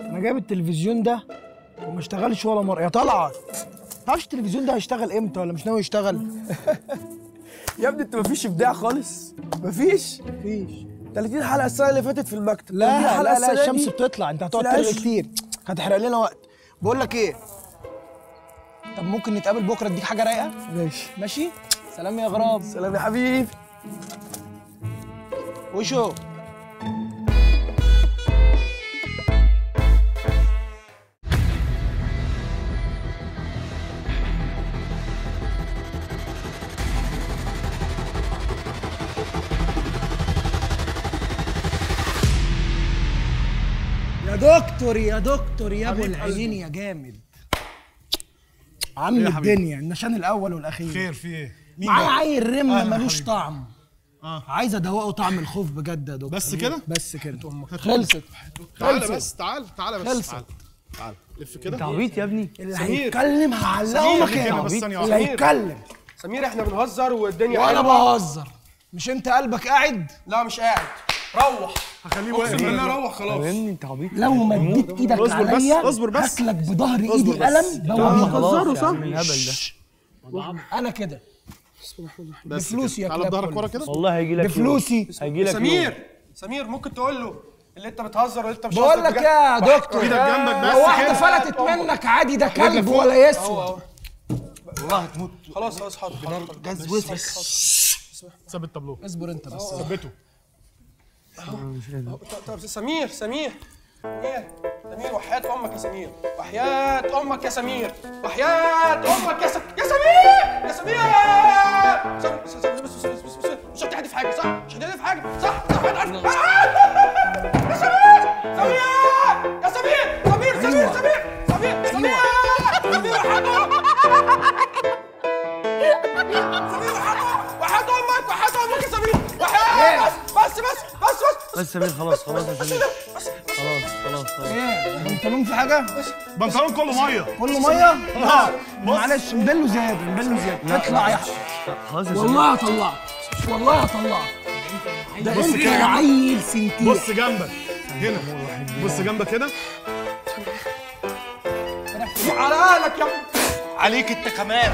أنا جايب التلفزيون ده وما اشتغلش ولا مرة. يا طلعت تعرفش التلفزيون ده هيشتغل إمتى ولا مش ناوي يشتغل؟ يا ابني انت مفيش إبداع خالص. مفيش؟ مفيش. 30 حلقة السنة اللي فاتت في المكتب. 30 لا حلقة لا لا الشمس. بتطلع. انت هتقعد ترغي العش. كتير. هتحرق لنا وقت. بقول لك إيه؟ طب ممكن نتقابل بكرة اديك حاجة رايقة؟ ماشي. ماشي؟ سلام يا غراب. سلام يا حبيبي. وشو؟ يا دكتور يا دكتور يا ابو العينين يا جامد عم إيه حبيبي؟ الدنيا النشان الأول والأخير خير في إيه؟ ده؟ عيل رمه أهلا ملوش. طعم آه عايز أدوقه طعم الخوف بجد يا دكتور بس كده؟ بس كده خلصت تعالى. بس تعال تعالى بس خلصت. تعال تعال لف كده عبيط يا ابني اللي سمير. هيتكلم هعلقه مكانه اللي. هيتكلم سمير إحنا بنهزر والدنيا وأنا. بهزر مش أنت قلبك قاعد لا مش قاعد روح. هخليه أقسم واقف. بالله روح خلاص. يا ابني انت عبيط. لو مديت إيدك اصبر بس، اصبر بس. هاكلك بظهر ايدي. قلم بوابيك خلاص يا عم الهبل ده. أنا كده. بس بفلوسي. يا تعالى كلاب بظهرك كله. ورا كده. والله هيجي لك بفلوسي. هيجي لك سمير سمير ممكن تقول له اللي انت بتهزر واللي انت مش بقول لك؟ يا دكتور إيدك جنبك بس لو واحدة. فلتت منك عادي ده كلب. ولا يسوى والله هتموت. خلاص خلاص حاضر. حاضر. جاز وسخ ساب التابلو اصبر انت بس. ثبته. طب- سمير سمير. سمير سمير وحياة أمك يا سمير. وحياة أمك يا سمير. وحياة أمك يا س... يا سمير! يا سمير! مش هتحدي في حاجة صح؟ مش هتحدي في حاجة. صح؟ صح. أنا عارف. يا سمير! سمير! يا سمير! سمير سمير سمير! سمير سمير! سمير وحياة بس بس بس سمير خلاص خلاص يا سمير. بس خلاص خلاص خلاص. إيه البنطلون في حاجة؟ بنطلون كله مية. كله مية؟ آه بص. معلش مبله زياده مبله زياده اطلع يا حبيبي خلاص يا والله هطلعك والله هطلعك ده بص انت كده. يا عيل سنتين بص جنبك. هنا. بص جنبك كده. على لك يا عليك انت كمان.